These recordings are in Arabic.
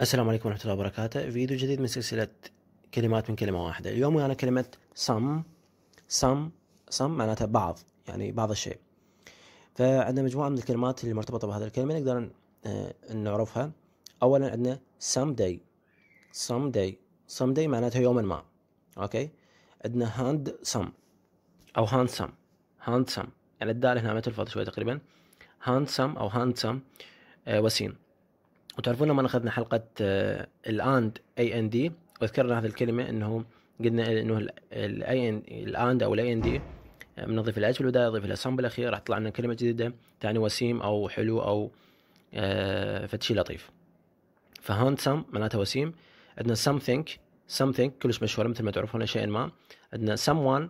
السلام عليكم ورحمة الله وبركاته. فيديو جديد من سلسلة كلمات من كلمة واحدة. اليوم ويانا كلمة some some some معناتها بعض يعني بعض الشيء. فعندنا مجموعة من الكلمات اللي مرتبطة بهذه الكلمة نقدر آه، نعرفها. أولا عندنا someday someday someday معناتها يوما ما. أوكي؟ عندنا hand some أو handsome handsome يعني الدال هنا متلفظ شوي تقريبا. handsome أو handsome آه، وسيم وتعرفون لما أخذنا حلقة آه، ال and A N D وذكرنا هذه الكلمة إنه قلنا إنه ال A N ال and أو ال A N D بنضيف ال H في البدايه نضيف السم بالاخير راح تطلع لنا كلمة جديدة تعني وسيم أو حلو أو آه فد شي لطيف. ف handsome معناتها وسيم. عندنا something something كلش مشهورة مثل ما تعرفون شيء ما. عندنا someone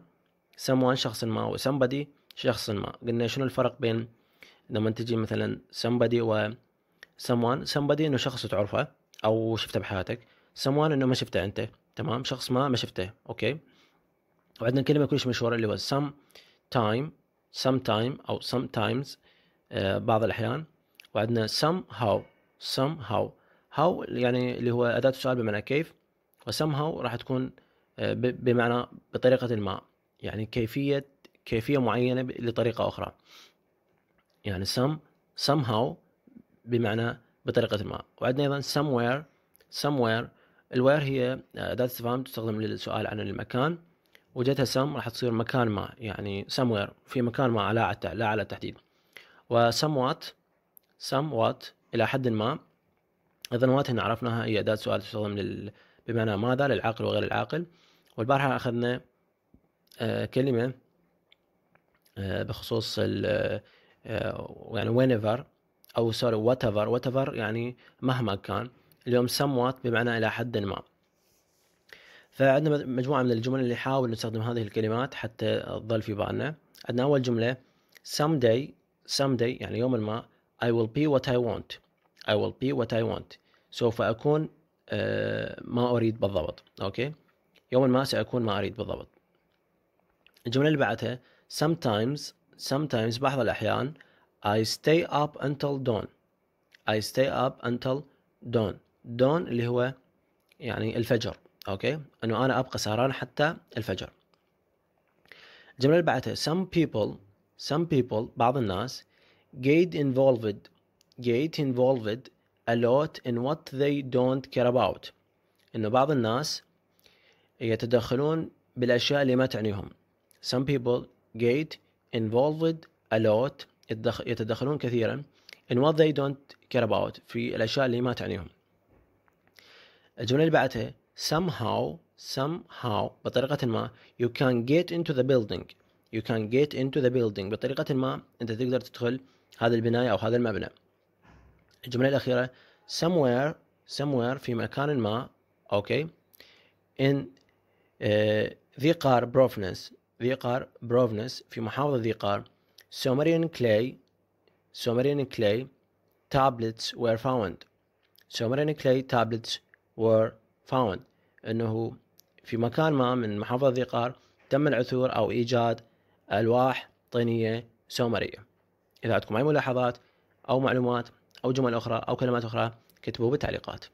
someone شخص ما و somebody شخص ما. قلنا شنو الفرق بين لما تجي مثلا somebody و someone somebody إنه شخص تعرفه أو شفته بحياتك. Someone إنه ما شفته أنت. تمام؟ شخص ما ما شفته. أوكي؟ وعندنا كلمة كلش مشهورة اللي هو some time sometime أو sometimes آه بعض الأحيان. وعندنا somehow somehow. How يعني اللي هو أداة السؤال بمعنى كيف. وsomehow راح تكون آه بمعنى بطريقة ما. يعني كيفية كيفية معينة لطريقة أخرى. يعني some somehow بمعنى بطريقة ما. وعندنا أيضا somewhere. somewhere الوير هي أداة استفهام تستخدم للسؤال عن المكان. وجدتها سم راح تصير مكان ما يعني somewhere في مكان ما على لا على التحديد. و somewhat somewhat إلى حد ما. أيضا what هنا عرفناها هي أداة سؤال تستخدم لل... بمعنى ماذا للعاقل وغير العاقل. والبارحة أخذنا آه كلمة آه بخصوص ال آه يعني whenever. أو sorry whatever whatever يعني مهما كان. اليوم somewhat بمعنى إلى حد ما. فعندنا مجموعة من الجمل اللي نحاول نستخدم هذه الكلمات حتى تظل في بالنا. عندنا أول جملة someday someday يعني يوما ما I will be what I want. I will be what I want. سوف أكون آه ما أريد بالضبط. أوكي؟ يوما ما سأكون ما أريد بالضبط. الجملة اللي بعدها sometimes sometimes بعض الأحيان I stay up until dawn I stay up until dawn dawn اللي هو يعني الفجر اوكي انه انا ابقى سهران حتى الفجر الجمله اللي بعدها some people some people بعض الناس get involved get involved a lot in what they don't care about انه بعض الناس يتدخلون بالاشياء اللي ما تعنيهم some people get involved a lot يتدخلون كثيرا in what they don't care about في الأشياء اللي ما تعنيهم. الجملة اللي بعدها somehow somehow بطريقة ما you can get into the building you can get into the building بطريقة ما أنت تقدر تدخل هذا البناية أو هذا المبنى. الجملة الأخيرة somewhere somewhere في مكان ما okay in uh, ذي قار province ذي قار province في محافظة ذي قار Sumerian clay Sumerian clay tablets were found. Sumerian clay tablets were found. إنه في مكان ما من محافظة ذي قار تم العثور أو إيجاد ألواح طينية سومرية. إذا عندكم أي ملاحظات أو معلومات أو جمل أخرى أو كلمات أخرى كتبوا بالتعليقات.